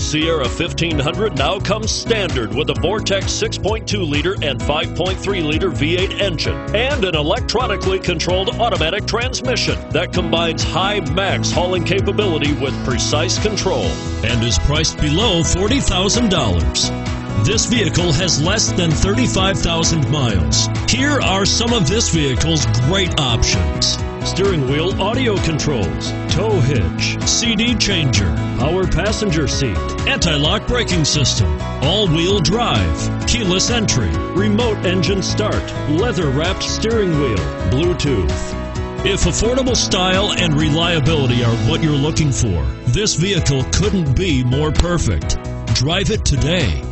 Sierra 1500 now comes standard with a Vortec 6.2 liter and 5.3 liter V8 engine and an electronically controlled automatic transmission that combines high max hauling capability with precise control. and is priced below $40,000. This vehicle has less than 35,000 miles. Here are some of this vehicle's great options. Steering wheel audio controls, tow hitch, CD changer, power passenger seat, anti-lock braking system, all-wheel drive, keyless entry. remote engine start, leather wrapped steering wheel, Bluetooth. If affordable style and reliability are what you're looking for, this vehicle couldn't be more perfect. Drive it today.